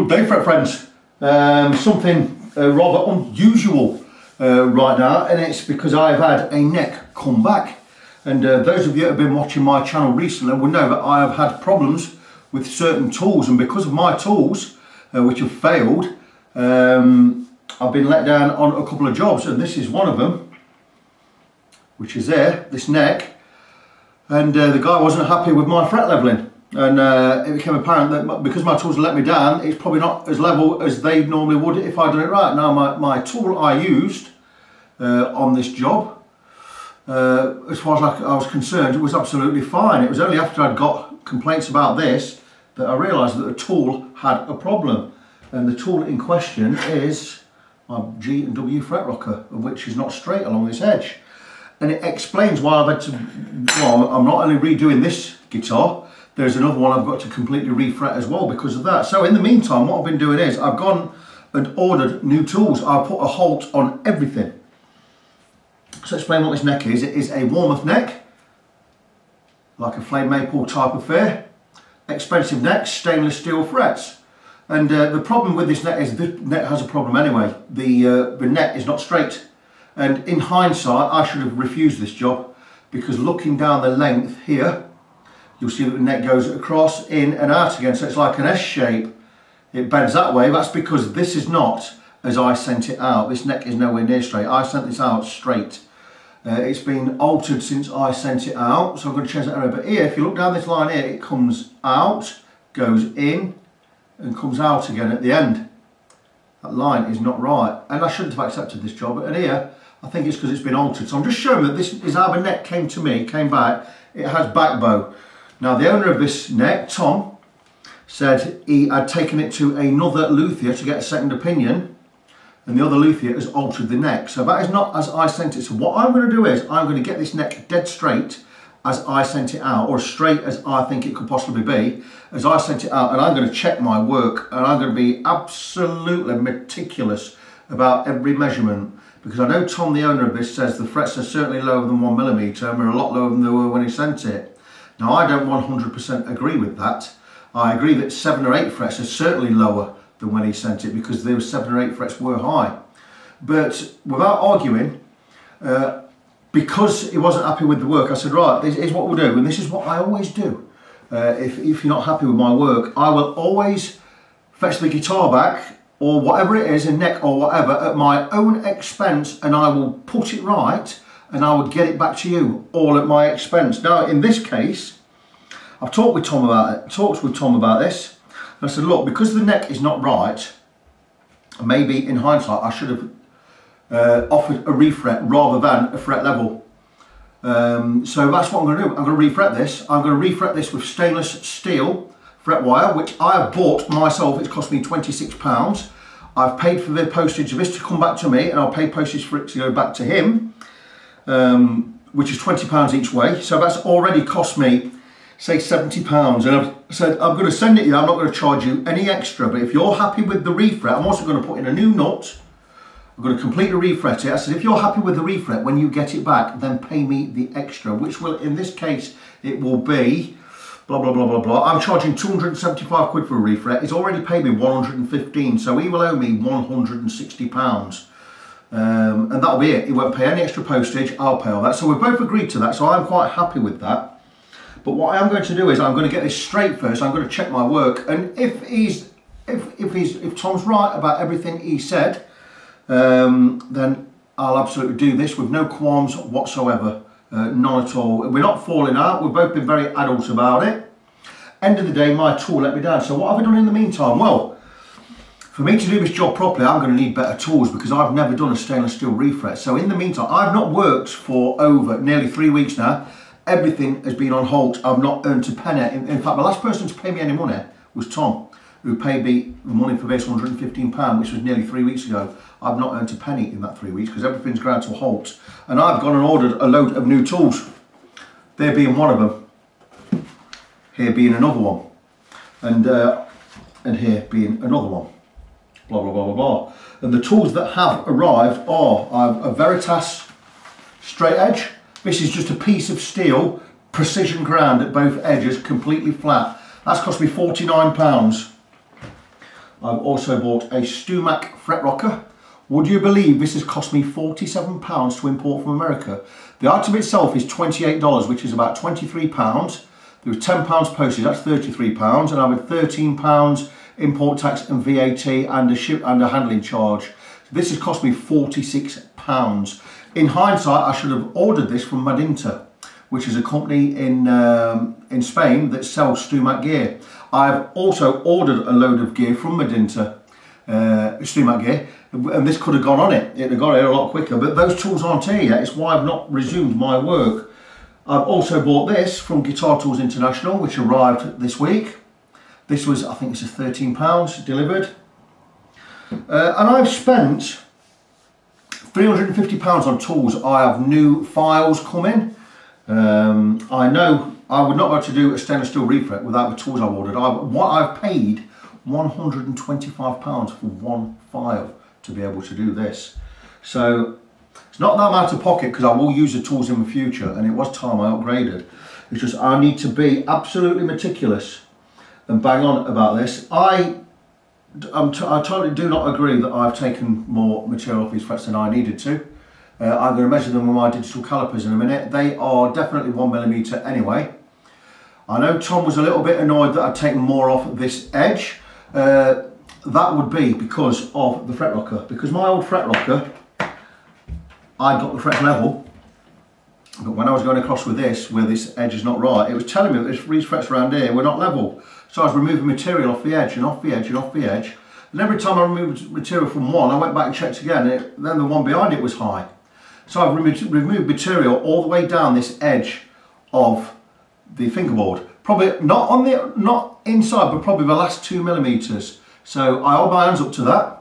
Good day, friends. Um, something uh, rather unusual uh, right now, and it's because I've had a neck come back. And uh, those of you that have been watching my channel recently will know that I have had problems with certain tools, and because of my tools, uh, which have failed, um, I've been let down on a couple of jobs, and this is one of them, which is there, this neck. And uh, the guy wasn't happy with my fret leveling and uh, it became apparent that because my tools let me down, it's probably not as level as they normally would if I'd done it right. Now, my, my tool I used uh, on this job, uh, as far as I was concerned, it was absolutely fine. It was only after I'd got complaints about this that I realised that the tool had a problem. And the tool in question is my G and W fret rocker, which is not straight along this edge. And it explains why I've had to, well, I'm not only redoing this guitar, there's another one I've got to completely refret as well because of that. So in the meantime, what I've been doing is I've gone and ordered new tools. I've put a halt on everything. So explain what this neck is. It is a Warmoth neck, like a flame maple type affair. Expensive neck, stainless steel frets. And uh, the problem with this net is this net has a problem anyway. The, uh, the net is not straight. And in hindsight, I should have refused this job because looking down the length here, you'll see that the neck goes across, in and out again. So it's like an S shape. It bends that way. That's because this is not as I sent it out. This neck is nowhere near straight. I sent this out straight. Uh, it's been altered since I sent it out. So I'm going to change that area. But here, if you look down this line here, it comes out, goes in, and comes out again at the end. That line is not right. And I shouldn't have accepted this job. And here, I think it's because it's been altered. So I'm just showing that this is how the neck came to me, came back. It has back bow. Now the owner of this neck, Tom, said he had taken it to another luthier to get a second opinion and the other luthier has altered the neck. So that is not as I sent it. So what I'm going to do is I'm going to get this neck dead straight as I sent it out or as straight as I think it could possibly be as I sent it out and I'm going to check my work and I'm going to be absolutely meticulous about every measurement because I know Tom the owner of this says the frets are certainly lower than one millimetre and they're a lot lower than they were when he sent it. Now I don't 100% agree with that. I agree that seven or eight frets are certainly lower than when he sent it because those seven or eight frets were high. But without arguing, uh, because he wasn't happy with the work, I said, right, this is what we'll do. And this is what I always do. Uh, if, if you're not happy with my work, I will always fetch the guitar back or whatever it is, a neck or whatever, at my own expense and I will put it right and I would get it back to you all at my expense. Now, in this case, I've talked with Tom about it, talked with Tom about this. I said, look, because the neck is not right, maybe in hindsight, I should have uh, offered a refret rather than a fret level. Um, so that's what I'm going to do. I'm going to refret this. I'm going to refret this with stainless steel fret wire, which I have bought myself. It's cost me £26. I've paid for the postage of this to come back to me and I'll pay postage for it to go back to him um, which is £20 each way. So that's already cost me, say £70. And I've said, I'm going to send it you, I'm not going to charge you any extra, but if you're happy with the refret, I'm also going to put in a new nut. I'm going to completely refret it. I said, if you're happy with the refret, when you get it back, then pay me the extra, which will, in this case, it will be blah, blah, blah, blah, blah. I'm charging 275 quid for a refret. He's already paid me 115, so he will owe me 160 pounds. Um, and that'll be it. He won't pay any extra postage, I'll pay all that. So we've both agreed to that, so I'm quite happy with that. But what I am going to do is I'm going to get this straight first, I'm going to check my work, and if he's if, if he's if Tom's right about everything he said, um, then I'll absolutely do this with no qualms whatsoever. Uh, none at all. We're not falling out, we've both been very adult about it. End of the day, my tool let me down. So what have I done in the meantime? Well, for me to do this job properly, I'm going to need better tools because I've never done a stainless steel refret. So in the meantime, I've not worked for over nearly three weeks now. Everything has been on halt. I've not earned a penny. In, in fact, the last person to pay me any money was Tom, who paid me the money for this £115, which was nearly three weeks ago. I've not earned a penny in that three weeks because everything's ground to a halt. And I've gone and ordered a load of new tools. There being one of them, here being another one, and, uh, and here being another one blah, blah, blah, blah, blah. And the tools that have arrived are a Veritas straight edge. This is just a piece of steel, precision ground at both edges, completely flat. That's cost me £49. I've also bought a StewMac fret rocker. Would you believe this has cost me £47 to import from America? The item itself is $28, which is about £23. There was £10 postage, that's £33, and I had £13 import tax and VAT and a ship and a handling charge. This has cost me £46. In hindsight, I should have ordered this from Madinter, which is a company in, um, in Spain that sells StewMac gear. I've also ordered a load of gear from Madinter, uh, StewMac gear, and this could have gone on it. It'd have got here a lot quicker, but those tools aren't here yet. It's why I've not resumed my work. I've also bought this from Guitar Tools International, which arrived this week. This was, I think this is £13 delivered. Uh, and I've spent £350 on tools. I have new files coming. Um, I know I would not be to do a stainless steel refret without the tools I've ordered. I've, what I've paid £125 for one file to be able to do this. So it's not that I'm out of pocket because I will use the tools in the future and it was time I upgraded. It's just I need to be absolutely meticulous and bang on about this. I I'm t I totally do not agree that I've taken more material off these frets than I needed to. Uh, I'm going to measure them with my digital calipers in a minute. They are definitely one millimeter anyway. I know Tom was a little bit annoyed that I'd taken more off this edge. Uh, that would be because of the fret rocker. Because my old fret rocker, I got the fret level, but when I was going across with this, where this edge is not right, it was telling me that these frets around here were not level. So I was removing material off the edge and off the edge and off the edge. And every time I removed material from one, I went back and checked again, it, then the one behind it was high. So I've removed, removed material all the way down this edge of the fingerboard. Probably not on the, not inside, but probably the last two millimeters. So I hold my hands up to that.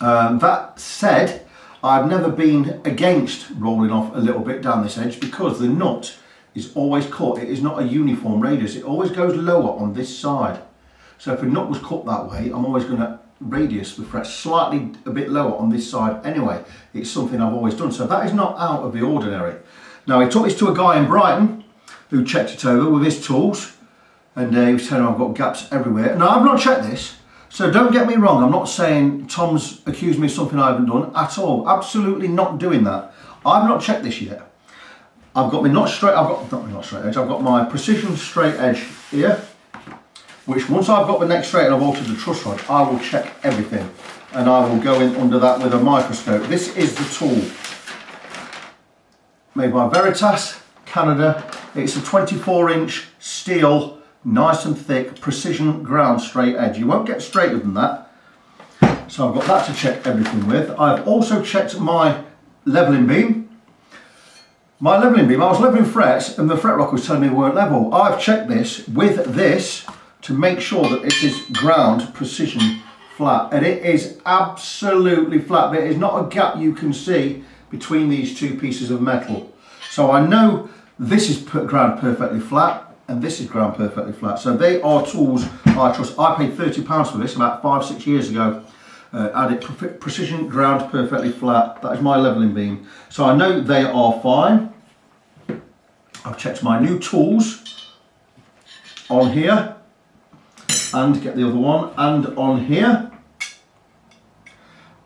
Um, that said, I've never been against rolling off a little bit down this edge because the nut is always cut. It is not a uniform radius. It always goes lower on this side. So if a nut was cut that way, I'm always going to radius the fret slightly a bit lower on this side anyway. It's something I've always done. So that is not out of the ordinary. Now he took this to a guy in Brighton who checked it over with his tools and uh, he was telling him I've got gaps everywhere. Now I've not checked this. So don't get me wrong, I'm not saying Tom's accused me of something I haven't done at all. Absolutely not doing that. I've not checked this yet. I've got my not straight, I've got, not not straight edge, I've got my precision straight edge here, which once I've got the neck straight and I've altered the truss rod, I will check everything and I will go in under that with a microscope. This is the tool made by Veritas, Canada. It's a 24 inch steel, nice and thick, precision ground straight edge. You won't get straighter than that. So I've got that to check everything with. I've also checked my leveling beam my leveling beam, I was leveling frets and the fret rock was telling me we weren't level. I've checked this with this to make sure that it is ground precision flat and it is absolutely flat. There is not a gap you can see between these two pieces of metal. So I know this is ground perfectly flat and this is ground perfectly flat. So they are tools I trust. I paid £30 for this about five, six years ago uh, add it precision ground perfectly flat. That is my leveling beam. So I know they are fine. I've checked my new tools on here and get the other one and on here.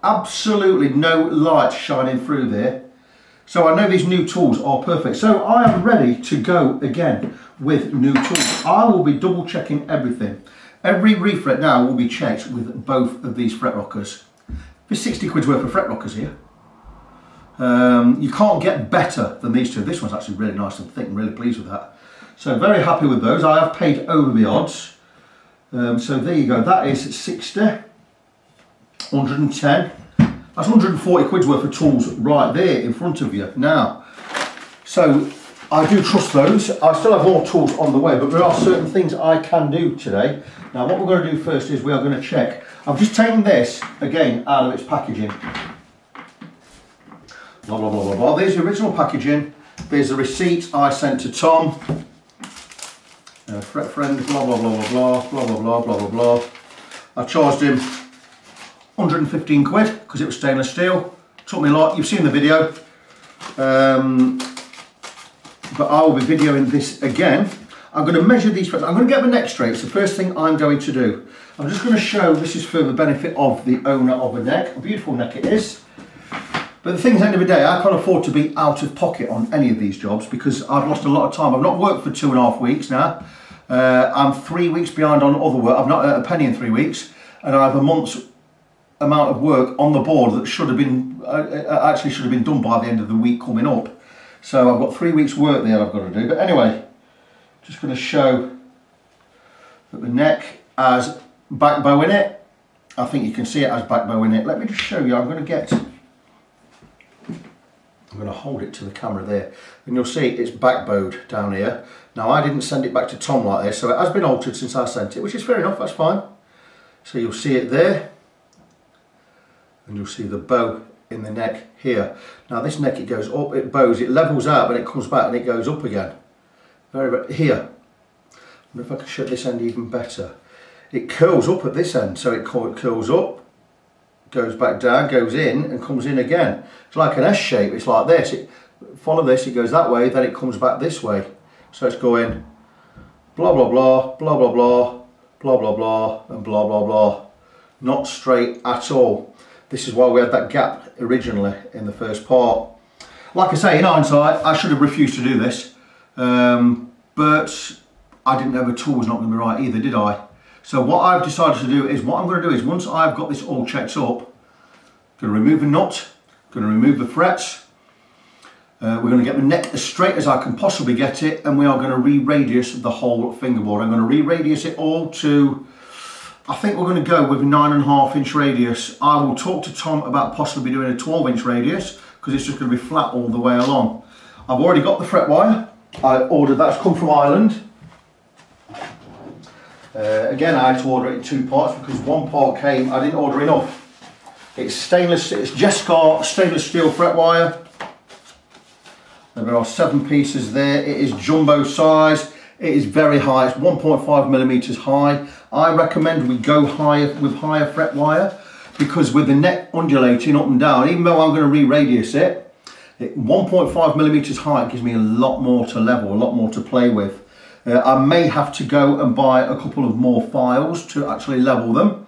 Absolutely no light shining through there. So I know these new tools are perfect. So I am ready to go again with new tools. I will be double checking everything. Every refret now will be checked with both of these fret rockers. There's 60 quid's worth of fret rockers here. Um, you can't get better than these two. This one's actually really nice and thick. I'm really pleased with that. So very happy with those. I have paid over the odds. Um, so there you go. That is 60, 110. That's 140 quid's worth of tools right there in front of you. Now, so I do trust those. I still have more tools on the way, but there are certain things I can do today. Now what we're going to do first is we are going to check. I've just taken this, again, out of its packaging. Blah, blah, blah, blah, blah. There's the original packaging. There's the receipt I sent to Tom. Uh, friend, blah, blah, blah, blah, blah, blah, blah, blah, blah, blah, blah. I charged him 115 quid because it was stainless steel. Took me a lot, you've seen the video. Um, but I will be videoing this again. I'm going to measure these frets. I'm going to get the neck straight. It's the first thing I'm going to do. I'm just going to show, this is for the benefit of the owner of a neck. A beautiful neck it is. But the thing is, the end of the day, I can't afford to be out of pocket on any of these jobs because I've lost a lot of time. I've not worked for two and a half weeks now. Uh, I'm three weeks behind on other work. I've not earned a penny in three weeks. And I have a month's amount of work on the board that should have been, uh, uh actually should have been done by the end of the week coming up. So I've got three weeks work there I've got to do. But anyway, just going to show that the neck has back bow in it. I think you can see it has back bow in it. Let me just show you. I'm going to get, I'm going to hold it to the camera there. And you'll see it's back bowed down here. Now I didn't send it back to Tom like this, so it has been altered since I sent it, which is fair enough, that's fine. So you'll see it there. And you'll see the bow in the neck here. Now this neck, it goes up, it bows, it levels out, and it comes back and it goes up again. Very, very, here. I wonder if I can show this end even better. It curls up at this end, so it curls up, goes back down, goes in, and comes in again. It's like an S shape, it's like this. It, follow this, it goes that way, then it comes back this way. So it's going blah, blah, blah, blah, blah, blah, blah, blah, blah, and blah, blah, blah. Not straight at all. This is why we had that gap originally in the first part. Like I say, in hindsight, I should have refused to do this. Um, but I didn't know the tool was not going to be right either, did I? So what I've decided to do is, what I'm going to do is, once I've got this all checked up, I'm going to remove the nut, I'm going to remove the frets, uh, we're going to get the neck as straight as I can possibly get it, and we are going to re-radius the whole fingerboard. I'm going to re-radius it all to I think we're going to go with nine and a half inch radius. I will talk to Tom about possibly doing a 12 inch radius because it's just going to be flat all the way along. I've already got the fret wire. I ordered that's come from Ireland. Uh, again, I had to order it in two parts because one part came, I didn't order enough. It's stainless, it's Jescar stainless steel fret wire. There are seven pieces there. It is jumbo size. It is very high, it's 1.5 millimeters high. I recommend we go higher with higher fret wire because with the neck undulating up and down, even though I'm going to re-radius it, it 1.5 millimeters high gives me a lot more to level, a lot more to play with. Uh, I may have to go and buy a couple of more files to actually level them,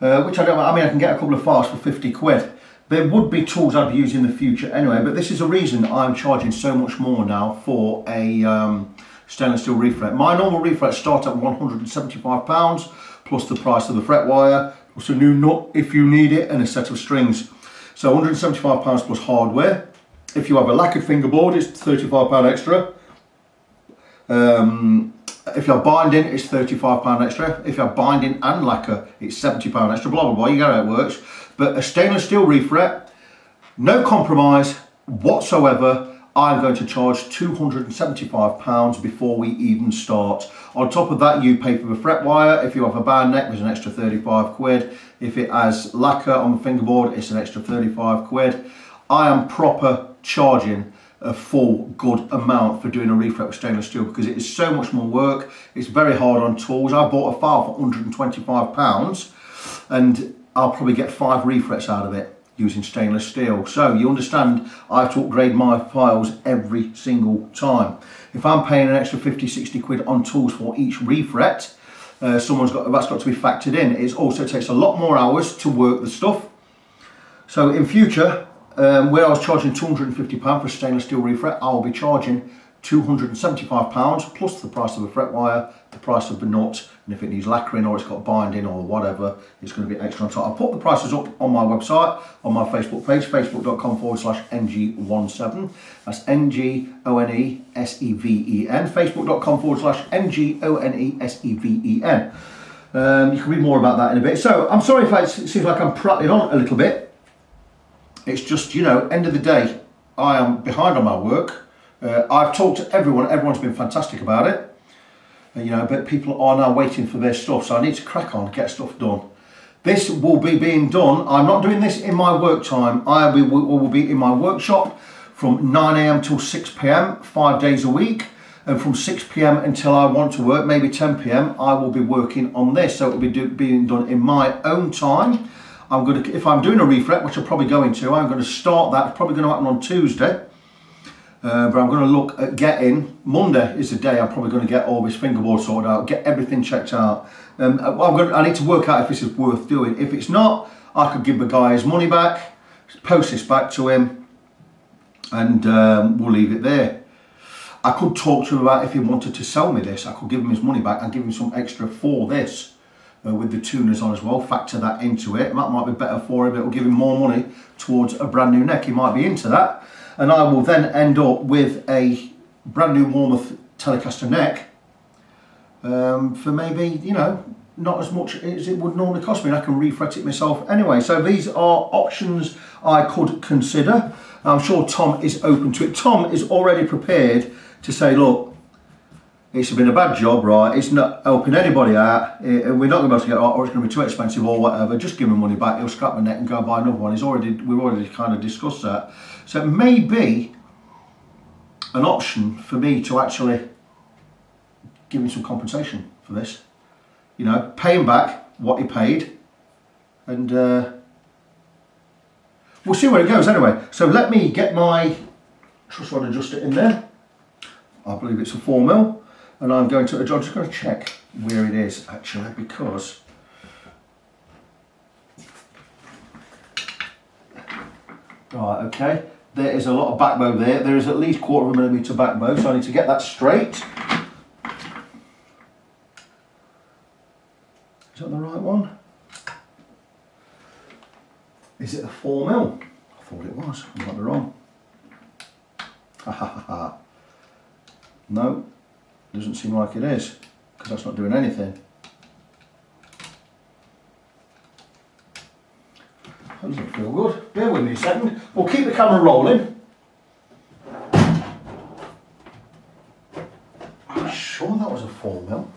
uh, which I don't, I mean I can get a couple of files for 50 quid. There would be tools I'd use in the future anyway, but this is a reason I'm charging so much more now for a um, stainless steel refret. My normal refret starts at £175 plus the price of the fret wire, plus a new nut if you need it and a set of strings. So £175 plus hardware. If you have a lacquered fingerboard, it's £35 extra. Um, if you're binding, it's £35 extra. If you're binding and lacquer, it's £70 extra, blah, blah, blah. You know how it works. But a stainless steel refret, no compromise whatsoever, I'm going to charge £275 before we even start. On top of that, you pay for the fret wire. If you have a band neck, there's an extra 35 quid. If it has lacquer on the fingerboard, it's an extra 35 quid. I am proper charging a full good amount for doing a refret with stainless steel because it is so much more work. It's very hard on tools. I bought a file for 125 pounds and I'll probably get five refrets out of it using stainless steel. So you understand I have to upgrade my files every single time. If I'm paying an extra 50, 60 quid on tools for each refret, uh, someone's got that's got to be factored in. It also takes a lot more hours to work the stuff. So in future, um, where I was charging £250 for a stainless steel refret, I will be charging £275 plus the price of the fret wire, the price of the nut, and if it needs lacquering or it's got binding or whatever, it's going to be extra on top. I'll put the prices up on my website, on my Facebook page, facebook.com forward slash NG17. That's N-G-O-N-E-S-E-V-E-N, facebook.com forward slash N-G-O-N-E-S-E-V-E-N. Um, you can read more about that in a bit. So I'm sorry if it seems like I'm prattling on a little bit. It's just, you know, end of the day, I am behind on my work. Uh, I've talked to everyone, everyone's been fantastic about it. Uh, you know, but people are now waiting for their stuff, so I need to crack on, get stuff done. This will be being done, I'm not doing this in my work time, I will, will be in my workshop from 9am till 6pm, five days a week. And from 6pm until I want to work, maybe 10pm, I will be working on this. So it will be do, being done in my own time. I'm going to, if I'm doing a refret, which I'm probably going to, I'm going to start that, it's probably going to happen on Tuesday. Uh, but I'm going to look at getting, Monday is the day I'm probably going to get all this fingerboard sorted out, get everything checked out. Um, to, I need to work out if this is worth doing. If it's not, I could give the guy his money back, post this back to him, and um, we'll leave it there. I could talk to him about if he wanted to sell me this, I could give him his money back and give him some extra for this. Uh, with the tuners on as well, factor that into it. That might be better for him, it will give him more money towards a brand new neck. He might be into that and I will then end up with a brand new Warmoth Telecaster neck um, for maybe, you know, not as much as it would normally cost me and I can refret it myself anyway. So these are options I could consider. I'm sure Tom is open to it. Tom is already prepared to say, look, it's been a bad job, right? It's not helping anybody out. We're not going to be able to get it, or it's going to be too expensive or whatever. Just give him money back. He'll scrap the net and go and buy another one. He's already, we've already kind of discussed that. So it may be an option for me to actually give him some compensation for this. You know, pay him back what he paid and uh, we'll see where it goes anyway. So let me get my truss rod adjuster in there. I believe it's a 4 mil and I'm going to, I'm just going to check where it is actually because Right, okay there is a lot of back bow there. There is at least quarter of a millimetre back bow, so I need to get that straight. Is that the right one? Is it a 4 mil? I thought it was, I might be wrong. Ha ha ha ha. Doesn't seem like it is, because that's not doing anything. That doesn't feel good. Bear with me a second. We'll keep the camera rolling. I'm sure that was a 4 mil.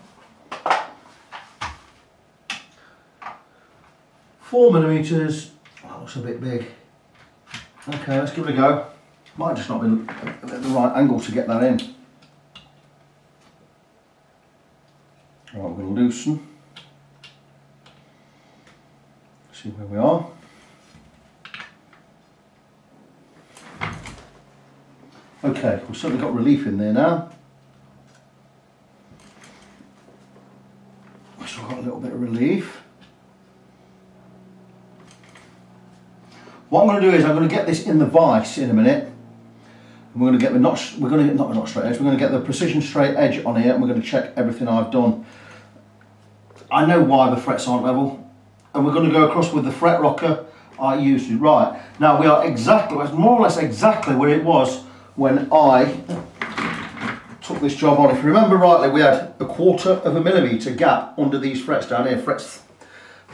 4 millimetres. That looks a bit big. Okay, let's give it a go. Might just not be at the right angle to get that in. Right, we're going to loosen. See where we are. Okay, we've certainly got relief in there now. So I've got a little bit of relief. What I'm going to do is I'm going to get this in the vise in a minute. And we're going to get the notch, we're going to get not a notch straight edge, we're going to get the precision straight edge on here and we're going to check everything I've done. I know why the frets aren't level. And we're going to go across with the fret rocker I used to. Right, now we are exactly, more or less exactly where it was when I took this job on. If you remember rightly, we had a quarter of a millimetre gap under these frets down here, frets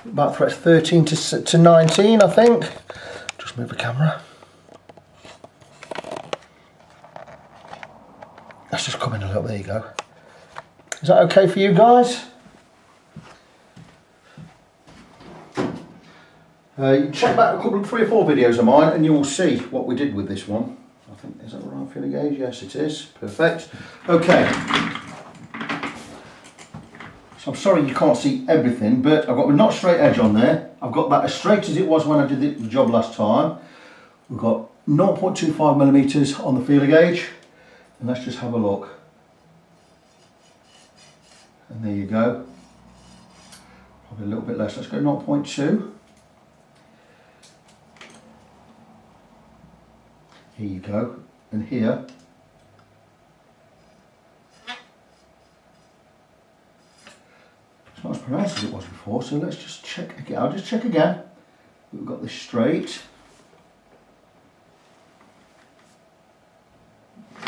about frets 13 to, to 19, I think. Just move the camera. That's just coming a little, there you go. Is that okay for you guys? Uh, check back a couple of three or four videos of mine and you will see what we did with this one I think, is that the right feeler gauge? Yes, it is. Perfect. Okay. So I'm sorry you can't see everything, but I've got my not straight edge on there. I've got that as straight as it was when I did the job last time. We've got 0.25 millimeters on the feeler gauge. And let's just have a look. And there you go. Probably a little bit less. Let's go 0.2. Here you go. And here, it's not as pronounced as it was before, so let's just check again. I'll just check again. We've got this straight.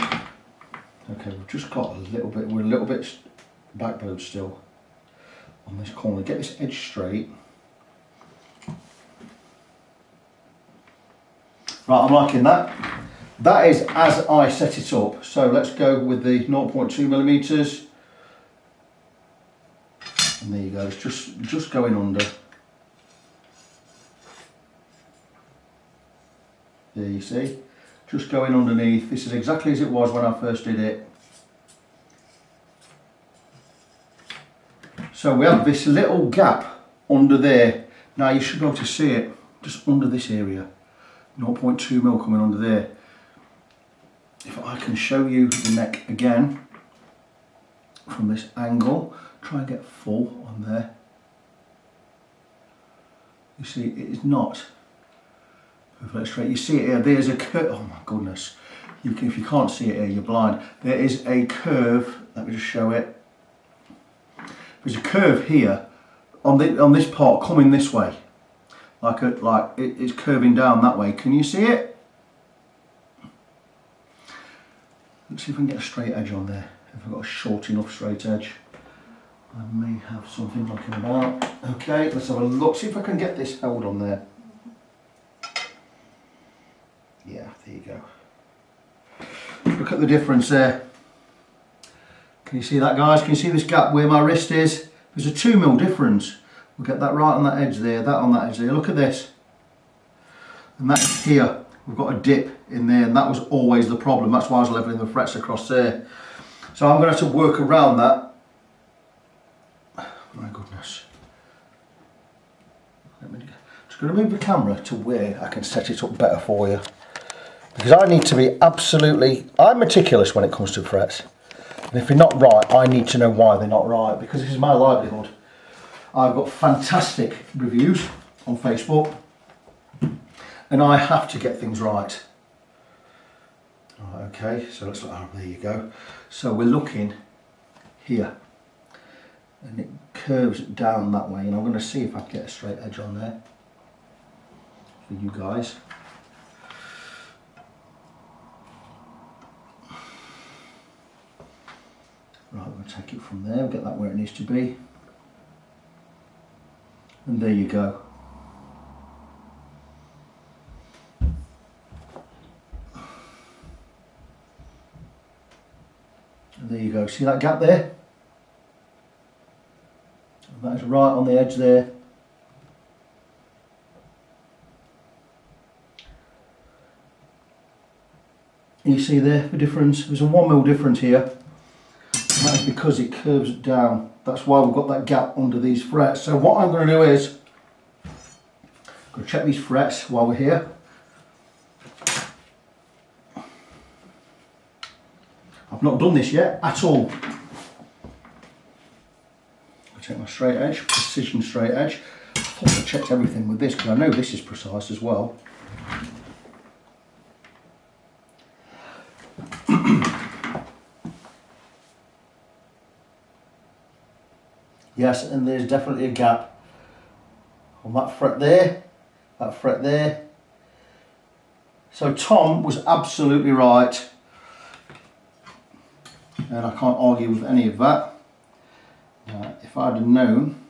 Okay, we've just got a little bit, we're a little bit backbowed still on this corner. Get this edge straight. Right, I'm liking that. That is as I set it up. So let's go with the 0.2 millimeters. And there you go, it's just, just going under. There you see, just going underneath. This is exactly as it was when I first did it. So we have this little gap under there. Now you should be able to see it just under this area. 0.2 mil coming under there. if I can show you the neck again from this angle, try and get full on there. You see, it is not perfect straight. You see it here, there's a curve, oh my goodness. You can, if you can't see it here, you're blind. There is a curve, let me just show it. There's a curve here on, the, on this part coming this way. Like, a, like it, it's curving down that way. Can you see it? Let's see if I can get a straight edge on there. If I've got a short enough straight edge. I may have something looking about. Okay, let's have a look. See if I can get this held on there. Yeah, there you go. Look at the difference there. Can you see that guys? Can you see this gap where my wrist is? There's a two mil difference. We'll get that right on that edge there, that on that edge there. Look at this. And that's here. We've got a dip in there and that was always the problem. That's why I was leveling the frets across there. So I'm going to have to work around that my goodness. Let me, just going to move the camera to where I can set it up better for you. Because I need to be absolutely, I'm meticulous when it comes to frets. And if they're not right, I need to know why they're not right because this is my livelihood. I've got fantastic reviews on Facebook and I have to get things right. Okay, so let's oh, there you go. So we're looking here and it curves down that way and I'm going to see if I can get a straight edge on there for you guys. Right, we'll take it from there, get that where it needs to be. And there you go. And there you go. See that gap there? That's right on the edge there. You see there the difference? There's a one mil difference here. That's because it curves down. That's why we've got that gap under these frets. So what I'm going to do is, I'm going to check these frets while we're here. I've not done this yet at all I take my straight edge, precision straight edge. I thought I checked everything with this because I know this is precise as well. And there's definitely a gap on that fret there, that fret there. So Tom was absolutely right and I can't argue with any of that. Uh, if I'd have known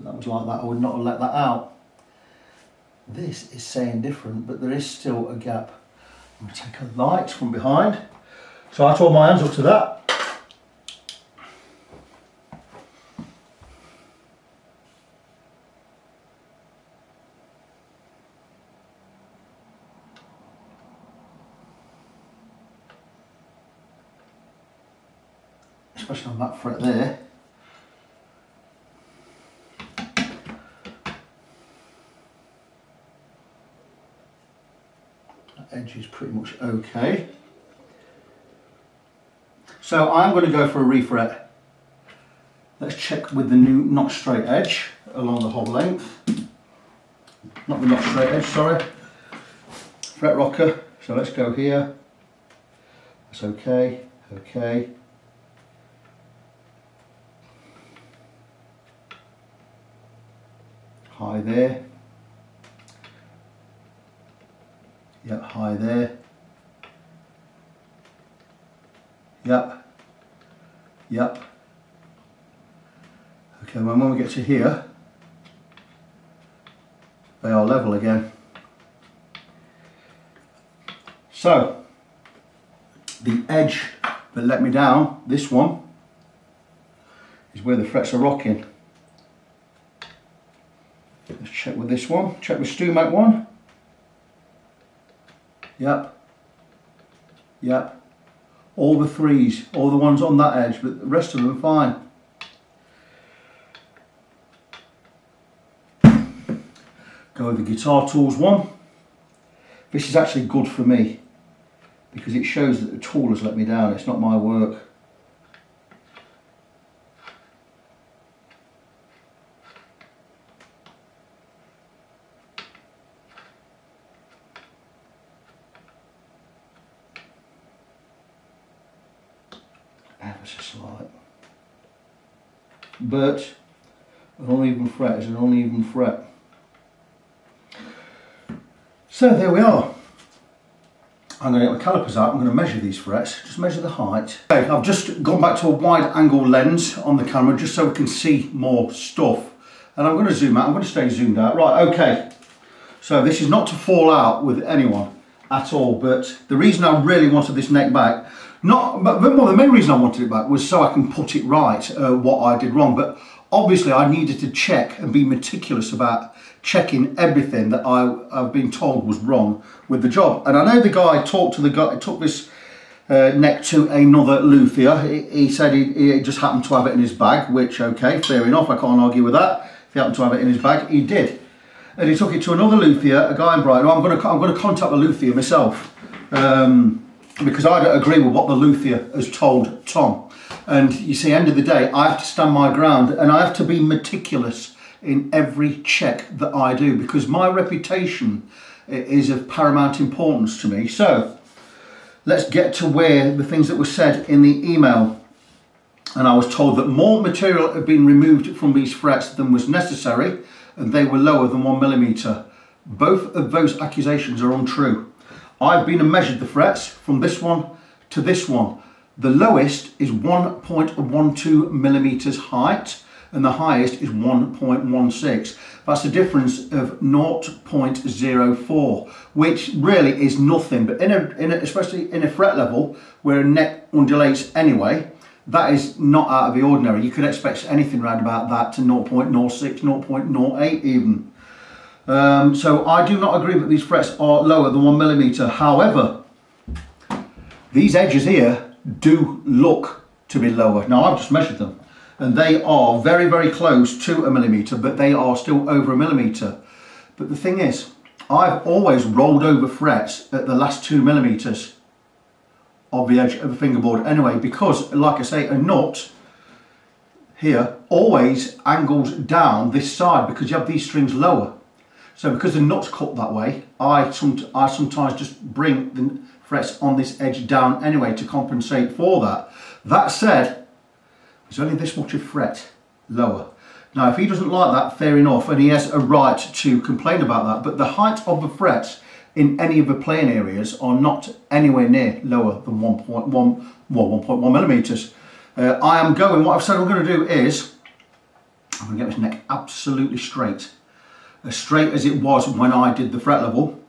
that was like that, I would not have let that out. This is saying different, but there is still a gap. I'm going to take a light from behind. So I hold my hands up to that. Especially on that edge is pretty much okay. So I'm going to go for a refret. Let's check with the new not straight edge along the whole length. Not the not straight edge, sorry. Fret rocker. So let's go here. That's okay, okay. High there. Yep, high there. Yep. Yep. Okay, well, when we get to here, they are level again. So, the edge that let me down, this one, is where the frets are rocking. Check with this one, check with StewMac one. Yep. Yep. All the threes, all the ones on that edge, but the rest of them are fine. Go with the Guitar Tools one. This is actually good for me because it shows that the tool has let me down. It's not my work. So slight. But an uneven fret is an uneven fret. So there we are. I'm going to get my calipers out, I'm going to measure these frets, just measure the height. Okay, I've just gone back to a wide angle lens on the camera just so we can see more stuff. And I'm going to zoom out, I'm going to stay zoomed out. Right, okay. So this is not to fall out with anyone at all, but the reason I really wanted this neck back, not, but well, the main reason I wanted it back was so I can put it right, uh, what I did wrong. But obviously I needed to check and be meticulous about checking everything that I, I've been told was wrong with the job. And I know the guy talked to the guy, took this uh, neck to another luthier. He, he said he, he, just happened to have it in his bag, which, okay, fair enough, I can't argue with that. If he happened to have it in his bag, he did. And he took it to another luthier, a guy in Brighton. I'm going to, I'm going to contact the luthier myself um, because I don't agree with what the luthier has told Tom. And you see, end of the day, I have to stand my ground and I have to be meticulous in every check that I do because my reputation is of paramount importance to me. So let's get to where the things that were said in the email. And I was told that more material had been removed from these frets than was necessary and they were lower than one millimetre. Both of those accusations are untrue. I've been and measured the frets from this one to this one. The lowest is 1.12 millimetres height and the highest is 1.16. That's a difference of 0.04, which really is nothing, but in a, in a, especially in a fret level where a neck undulates anyway, that is not out of the ordinary. You could expect anything around about that to 0.06, 0.08 even. Um, so I do not agree that these frets are lower than one millimeter. However, these edges here do look to be lower. Now I've just measured them and they are very, very close to a millimetre, but they are still over a millimetre. But the thing is, I've always rolled over frets at the last two millimetres of the edge of the fingerboard anyway, because like I say, a nut here always angles down this side because you have these strings lower. So because the nut's cut that way, I, some, I sometimes just bring the frets on this edge down anyway to compensate for that. That said, it's only this much of fret lower. Now, if he doesn't like that, fair enough, and he has a right to complain about that, but the height of the frets in any of the playing areas are not anywhere near lower than 1.1, well, 1.1 millimetres. Uh, I am going, what I've said I'm going to do is, I'm going to get this neck absolutely straight. As straight as it was when I did the fret level,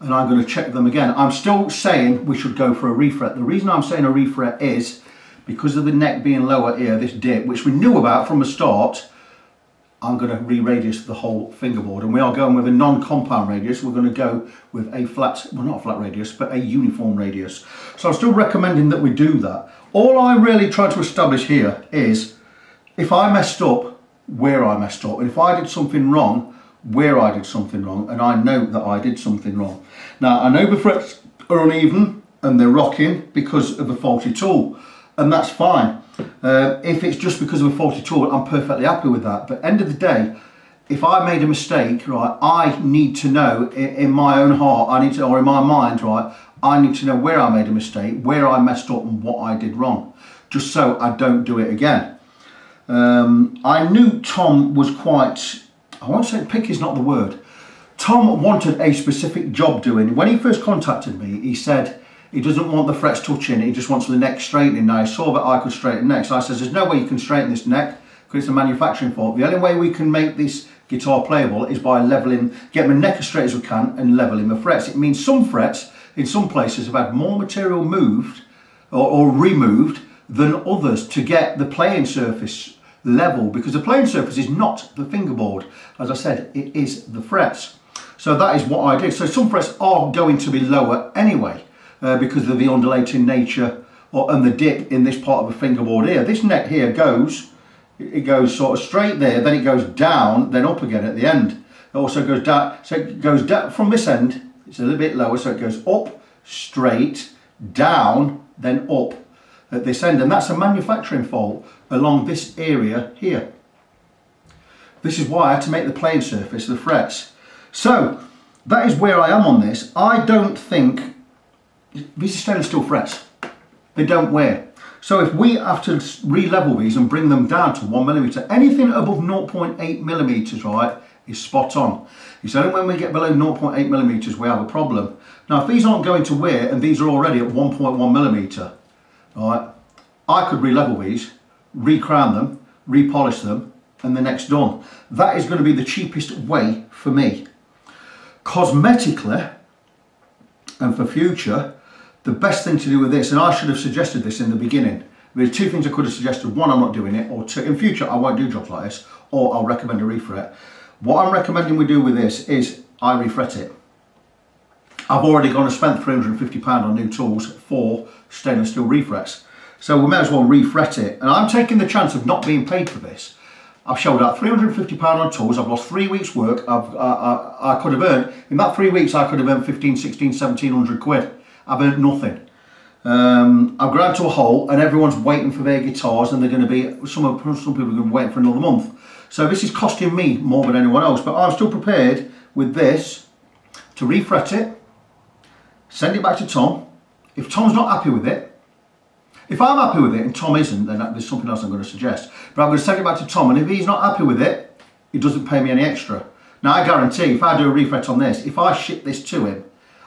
and I'm going to check them again. I'm still saying we should go for a refret. The reason I'm saying a refret is because of the neck being lower here, this dip, which we knew about from the start, I'm going to re-radius the whole fingerboard and we are going with a non-compound radius. We're going to go with a flat, well not a flat radius, but a uniform radius. So I'm still recommending that we do that. All I really try to establish here is if I messed up, where I messed up. And if I did something wrong, where I did something wrong. And I know that I did something wrong. Now I know the frets are uneven and they're rocking because of a faulty tool and that's fine. Uh, if it's just because of a faulty tool, I'm perfectly happy with that. But end of the day, if I made a mistake, right, I need to know in, in my own heart, I need to, or in my mind, right, I need to know where I made a mistake, where I messed up and what I did wrong, just so I don't do it again. Um, I knew Tom was quite, I won't say pick is not the word. Tom wanted a specific job doing. When he first contacted me, he said, he doesn't want the frets touching he just wants the neck straightening. Now, I saw that I could straighten neck, so I says, there's no way you can straighten this neck because it's a manufacturing fault. The only way we can make this guitar playable is by leveling, getting the neck as straight as we can and leveling the frets. It means some frets in some places have had more material moved or, or removed than others to get the playing surface level because the playing surface is not the fingerboard. As I said, it is the frets. So that is what I do. So some frets are going to be lower anyway uh, because of the undulating nature or, and the dip in this part of the fingerboard here. This neck here goes, it goes sort of straight there, then it goes down, then up again at the end. It also goes down, so it goes down from this end, it's a little bit lower, so it goes up, straight, down, then up at this end. And that's a manufacturing fault along this area here. This is why to make the plane surface the frets. So that is where I am on this. I don't think these are stainless steel frets. They don't wear. So if we have to re-level these and bring them down to one millimeter, anything above 0.8 millimeters, right, is spot on. It's only when we get below 0.8 millimeters we have a problem. Now, if these aren't going to wear and these are already at 1.1 millimeter, right, I could re-level these, re-crown them, re-polish them, and the next done. That is going to be the cheapest way for me. Cosmetically, and for future, the best thing to do with this, and I should have suggested this in the beginning, there's two things I could have suggested. One, I'm not doing it, or two, in future, I won't do jobs like this, or I'll recommend a refret. What I'm recommending we do with this is I refret it. I've already gone and spent £350 on new tools for stainless steel refrets. So we may as well refret it. And I'm taking the chance of not being paid for this. I've shelled out £350 on tools, I've lost three weeks work, I've, uh, I, I could have earned, in that three weeks I could have earned 15, 16, 1700 quid. I've earned nothing. Um, I've grabbed to a hole and everyone's waiting for their guitars and they're going to be, some, some people are going to wait for another month. So this is costing me more than anyone else, but I'm still prepared with this to refret it, send it back to Tom. If Tom's not happy with it, if I'm happy with it and Tom isn't, then there's something else I'm going to suggest. But I'm going to send it back to Tom, and if he's not happy with it, he doesn't pay me any extra. Now, I guarantee if I do a refret on this, if I ship this to him,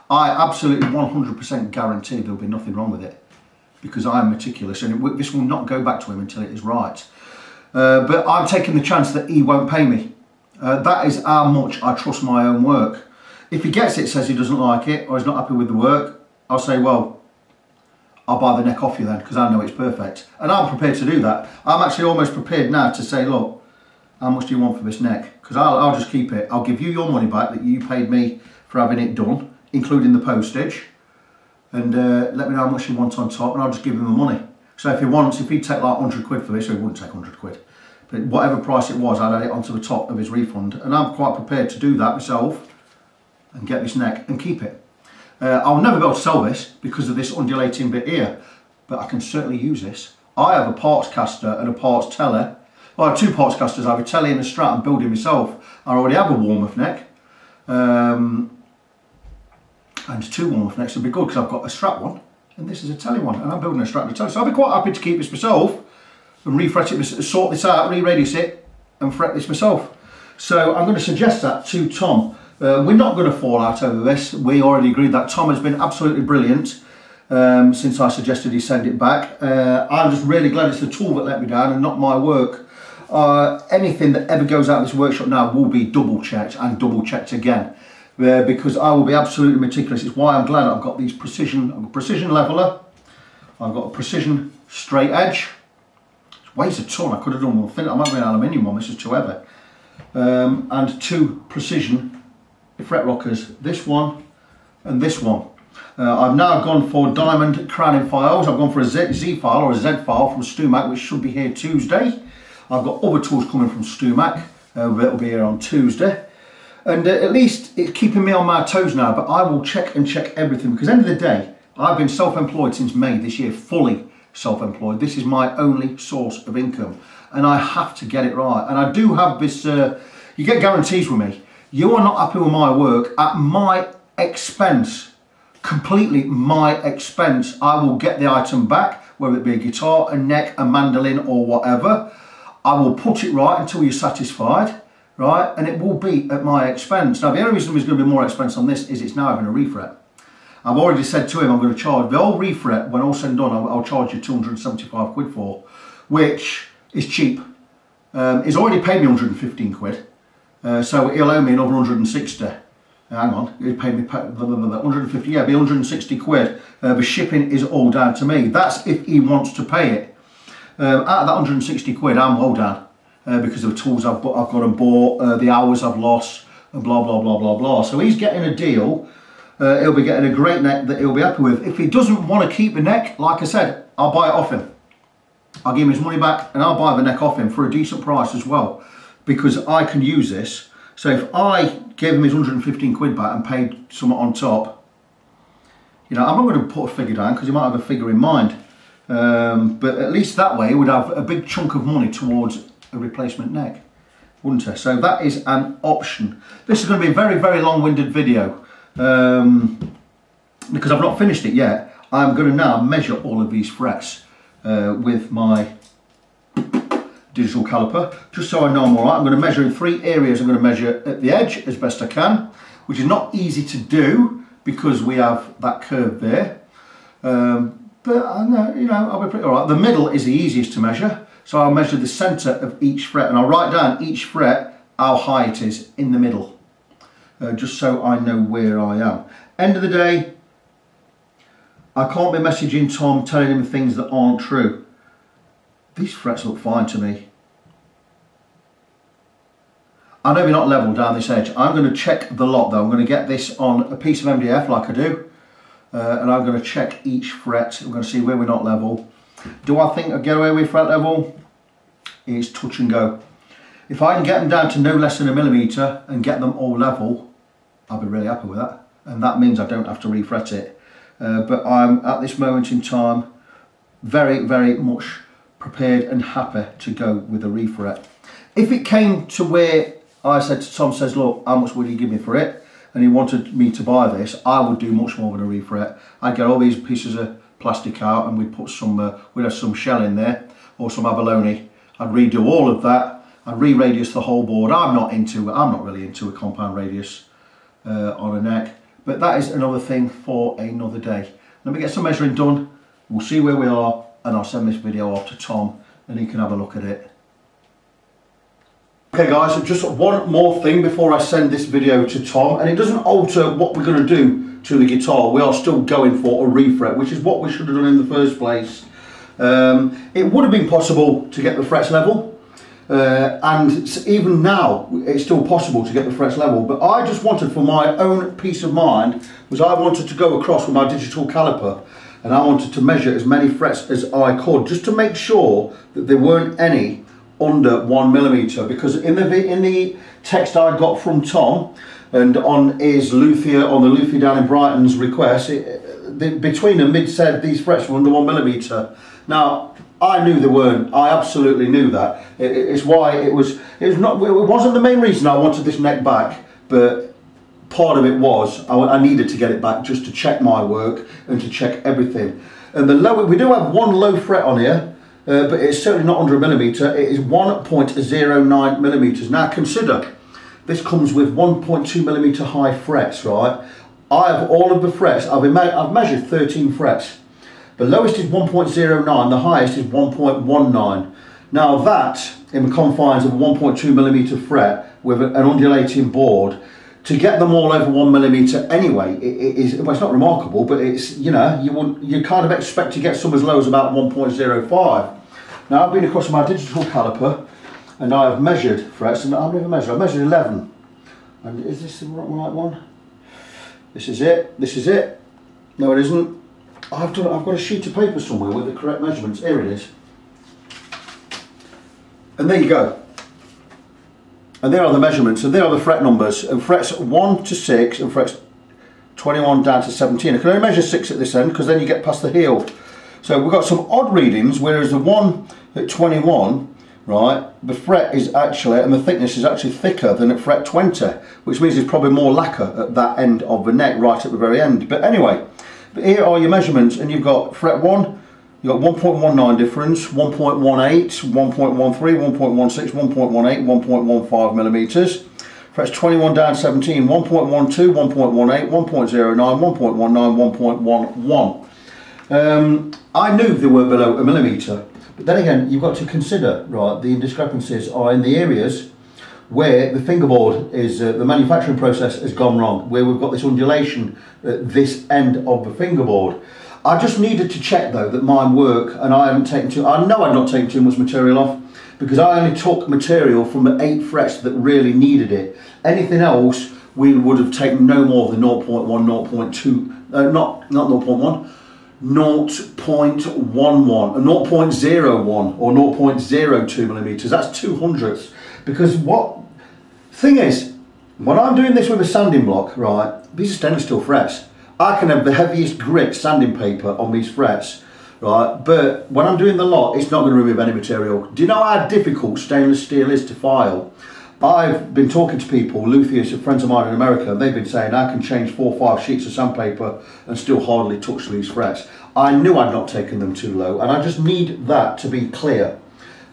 I absolutely 100% guarantee there'll be nothing wrong with it because I'm meticulous and it, this will not go back to him until it is right. Uh, but I'm taking the chance that he won't pay me. Uh, that is how much I trust my own work. If he gets it, says he doesn't like it, or he's not happy with the work, I'll say, well, I'll buy the neck off you then, because I know it's perfect. And I'm prepared to do that. I'm actually almost prepared now to say, look, how much do you want for this neck? Because I'll, I'll just keep it. I'll give you your money back that you paid me for having it done, including the postage. And uh, let me know how much you want on top, and I'll just give him the money. So if he wants, if he'd take like 100 quid for this, he wouldn't take 100 quid. But whatever price it was, I'd add it onto the top of his refund. And I'm quite prepared to do that myself and get this neck and keep it. Uh, I'll never be able to sell this because of this undulating bit here, but I can certainly use this. I have a parts caster and a parts teller. Well, I have two parts casters. I have a telly and a Strat. I'm building myself. I already have a Warmoth neck. Um, and two Warmoth necks would be good because I've got a Strat one and this is a telly one and I'm building a Strat and a telly. So I'll be quite happy to keep this myself and refret it, sort this out, re-radius it and fret this myself. So I'm going to suggest that to Tom. Uh, we're not going to fall out over this. We already agreed that Tom has been absolutely brilliant um, since I suggested he send it back. Uh, I'm just really glad it's the tool that let me down and not my work. Uh, anything that ever goes out of this workshop now will be double checked and double checked again uh, because I will be absolutely meticulous. It's why I'm glad I've got these precision, I've got a precision leveler, I've got a precision straight edge, It weighs a ton. I could have done one thin. I might be an aluminium one. This is too heavy. Um, and two precision fret rockers. This one and this one. Uh, I've now gone for diamond crowning files. I've gone for a Z, Z file or a Z file from StewMac, which should be here Tuesday. I've got other tools coming from StewMac. Uh, that'll be here on Tuesday. And uh, at least it's keeping me on my toes now, but I will check and check everything because end of the day, I've been self-employed since May this year, fully self-employed. This is my only source of income and I have to get it right. And I do have this, uh, you get guarantees with me. You are not happy with my work at my expense, completely my expense. I will get the item back, whether it be a guitar, a neck, a mandolin or whatever. I will put it right until you're satisfied, right? And it will be at my expense. Now the only reason there's going to be more expense on this is it's now having a refret. I've already said to him I'm going to charge the old refret when all said and done I'll, I'll charge you 275 quid for which is cheap um, he's already paid me 115 quid uh, so he'll owe me another 160 hang on he paid me 150 yeah be 160 quid uh, the shipping is all down to me. That's if he wants to pay it. Um, out of that 160 quid I'm well down uh, because of the tools I've, I've got and bought uh, the hours I've lost and blah blah blah blah blah. So he's getting a deal uh, he'll be getting a great neck that he'll be happy with. If he doesn't want to keep the neck, like I said, I'll buy it off him. I'll give him his money back and I'll buy the neck off him for a decent price as well because I can use this. So if I gave him his 115 quid back and paid someone on top, You know, I'm not going to put a figure down because you might have a figure in mind. Um, but at least that way would have a big chunk of money towards a replacement neck, wouldn't it? So that is an option. This is going to be a very, very long-winded video um, because I've not finished it yet. I'm going to now measure all of these frets uh, with my digital caliper, just so I know I'm all right. I'm going to measure in three areas. I'm going to measure at the edge as best I can, which is not easy to do because we have that curve there. Um, but I know, you know, I'll be pretty all right. The middle is the easiest to measure. So I'll measure the center of each fret and I'll write down each fret how high it is in the middle. Uh, just so I know where I am. End of the day, I can't be messaging Tom telling him things that aren't true. These frets look fine to me. I know we're not level down this edge. I'm going to check the lot though. I'm going to get this on a piece of MDF like I do. Uh, and I'm going to check each fret. I'm going to see where we're not level. Do I think I get away with fret level? It's touch and go. If I can get them down to no less than a millimetre and get them all level, I'll be really happy with that. And that means I don't have to refret it. Uh, but I'm at this moment in time very, very much prepared and happy to go with a refret. If it came to where I said to Tom, says, look, how much would you give me for it? And he wanted me to buy this, I would do much more than a refret. I'd get all these pieces of plastic out and we'd put some, uh, we'd have some shell in there or some abalone. I'd redo all of that. I'd re-radius the whole board. I'm not into, I'm not really into a compound radius uh, on a neck, but that is another thing for another day. Let me get some measuring done. We'll see where we are and I'll send this video off to Tom and he can have a look at it. Okay guys, just one more thing before I send this video to Tom and it doesn't alter what we're going to do to the guitar. We are still going for a refret, which is what we should have done in the first place. Um, it would have been possible to get the frets level uh, and even now it's still possible to get the frets level but I just wanted for my own peace of mind was I wanted to go across with my digital caliper and I wanted to measure as many frets as I could just to make sure that there weren't any under one millimeter. Because in the in the text I got from Tom and on his luthier on the luthier down in Brighton's request it, uh, the, between them it said these frets were under one millimeter. Now I knew they weren't. I absolutely knew that. It, it's why it was it was not it wasn't the main reason I wanted this neck back but part of it was I, I needed to get it back just to check my work and to check everything and the lower we do have one low fret on here uh, but it's certainly not under a millimetre. It is 1.09 millimetres. Now consider, this comes with 1.2 millimetre high frets, right? I have all of the frets, I've, I've measured 13 frets. The lowest is 1.09, the highest is 1.19. Now that, in the confines of a 1.2 millimetre fret with an undulating board, to get them all over one millimetre anyway, it, it is, well, it's not remarkable, but it's, you know, you would, you kind of expect to get some as low as about 1.05. Now I've been across my digital caliper and I have measured frets, and I've never measured, I've measured 11. And is this the right one? This is it, this is it. No it isn't. I've, done, I've got a sheet of paper somewhere with the correct measurements. Here it is. And there you go. And there are the measurements, and there are the fret numbers. And frets 1 to 6 and frets 21 down to 17. I can only measure 6 at this end because then you get past the heel. So we've got some odd readings, whereas the one at 21, right, the fret is actually, and the thickness is actually thicker than at fret 20, which means there's probably more lacquer at that end of the neck, right at the very end. But anyway, but here are your measurements, and you've got fret 1, you've got 1.19 difference, 1.18, 1.13, 1.16, 1.18, 1.15 millimeters. Frets 21 down 17, 1.12, 1.18, 1.09, 1.19, 1.11. Um, I knew they were below a millimetre, but then again, you've got to consider, right, the discrepancies are in the areas where the fingerboard is, uh, the manufacturing process has gone wrong, where we've got this undulation at this end of the fingerboard. I just needed to check though that mine work and I haven't taken too, I know I've not taken too much material off because I only took material from the eight frets that really needed it. Anything else, we would have taken no more than 0.1, 0.2, uh, not, not 0.1, 0.11 or 0.01 or 0.02 millimeters. That's two hundredths. Because what thing is, when I'm doing this with a sanding block, right, these are stainless steel frets. I can have the heaviest grit sanding paper on these frets, right? But when I'm doing the lot, it's not going to remove any material. Do you know how difficult stainless steel is to file? I've been talking to people, luthiers, friends of mine in America, and they've been saying I can change four or five sheets of sandpaper and still hardly touch these frets. I knew I'd not taken them too low, and I just need that to be clear.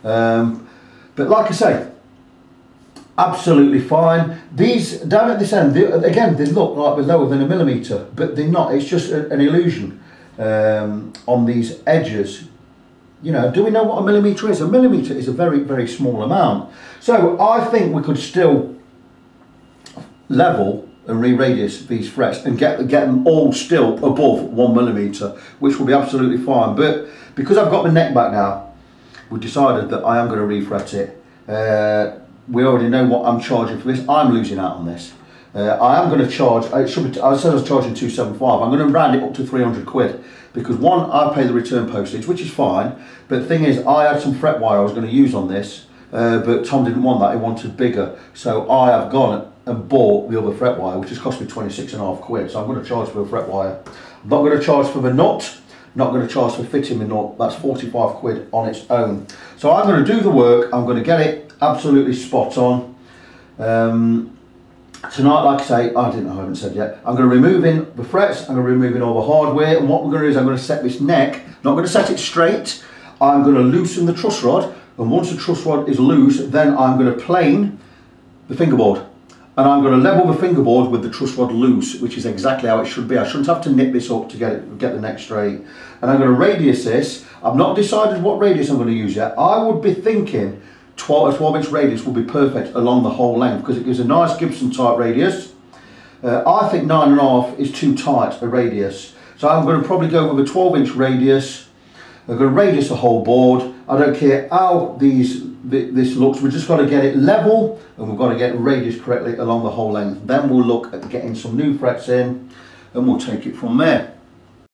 Um, but like I say, absolutely fine. These down at this end, they, again, they look like they're lower than a millimetre, but they're not. It's just a, an illusion um, on these edges. You know, do we know what a millimetre is? A millimetre is a very, very small amount. So I think we could still level and re-radius these frets and get get them all still above one millimetre, which will be absolutely fine. But because I've got the neck back now, we decided that I am going to refret it. Uh, we already know what I'm charging for this. I'm losing out on this. Uh, I am going to charge, it should be, I said I was charging 275, I'm going to round it up to 300 quid because one, I pay the return postage, which is fine, but the thing is, I had some fret wire I was going to use on this, uh, but Tom didn't want that, he wanted bigger, so I have gone and bought the other fret wire, which has cost me 26 and a half quid, so I'm going to charge for the fret wire. I'm not going to charge for the nut, not going to charge for fitting the nut, that's 45 quid on its own. So I'm going to do the work, I'm going to get it absolutely spot on. Um, tonight, like I say, I didn't know, I haven't said yet, I'm going to remove in the frets, I'm going to remove in all the hardware, and what we're going to do is I'm going to set this neck, not going to set it straight, I'm going to loosen the truss rod, and once the truss rod is loose, then I'm going to plane the fingerboard. And I'm going to level the fingerboard with the truss rod loose, which is exactly how it should be. I shouldn't have to nip this up to get it, get the neck straight. And I'm going to radius this. I've not decided what radius I'm going to use yet. I would be thinking 12, a 12 inch radius will be perfect along the whole length because it gives a nice Gibson type radius. Uh, I think nine and a half is too tight a radius. So I'm going to probably go with a 12 inch radius. I'm going to radius the whole board. I don't care how these this looks. We've just got to get it level and we've got to get radius correctly along the whole length. Then we'll look at getting some new frets in and we'll take it from there.